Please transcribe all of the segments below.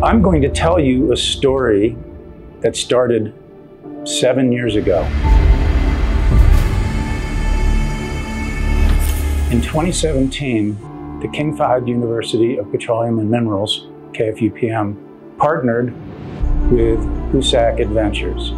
I'm going to tell you a story that started seven years ago. In 2017, the King Fahd University of Petroleum and Minerals, KFUPM, partnered with Husaak Adventures.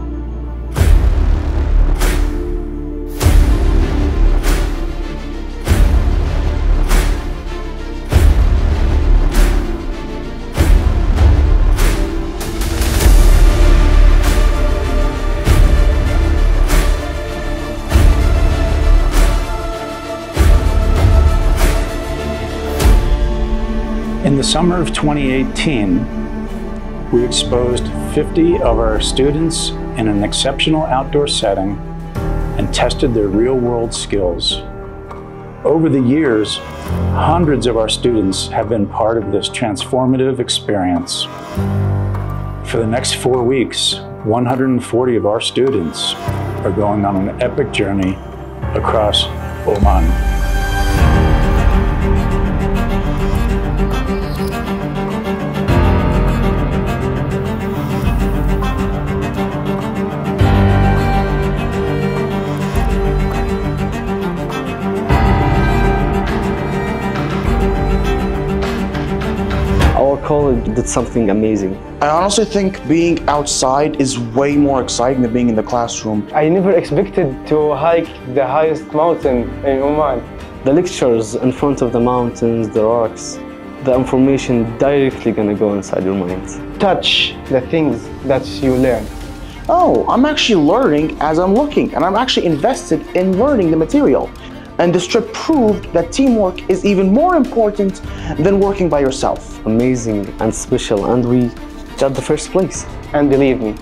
In the summer of 2018, we exposed 50 of our students in an exceptional outdoor setting and tested their real world skills. Over the years, hundreds of our students have been part of this transformative experience. For the next four weeks, 140 of our students are going on an epic journey across Oman. College did something amazing. I honestly think being outside is way more exciting than being in the classroom. I never expected to hike the highest mountain in Oman. The lectures in front of the mountains, the rocks, the information directly gonna go inside your mind. Touch the things that you learn. Oh, I'm actually learning as I'm looking, and I'm actually invested in learning the material. And this trip proved that teamwork is even more important than working by yourself. Amazing and special, and we got the first place. And believe me,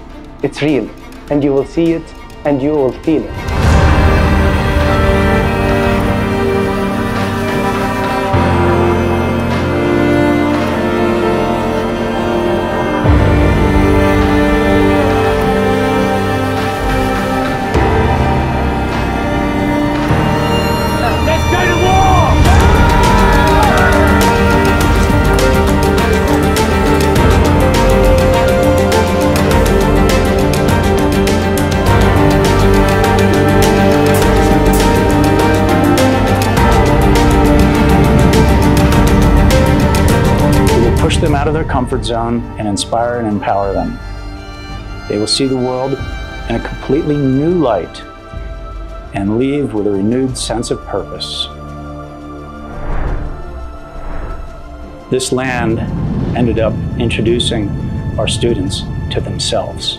it's real, and you will see it, and you will feel it. Them out of their comfort zone and inspire and empower them. They will see the world in a completely new light and leave with a renewed sense of purpose. This land ended up introducing our students to themselves.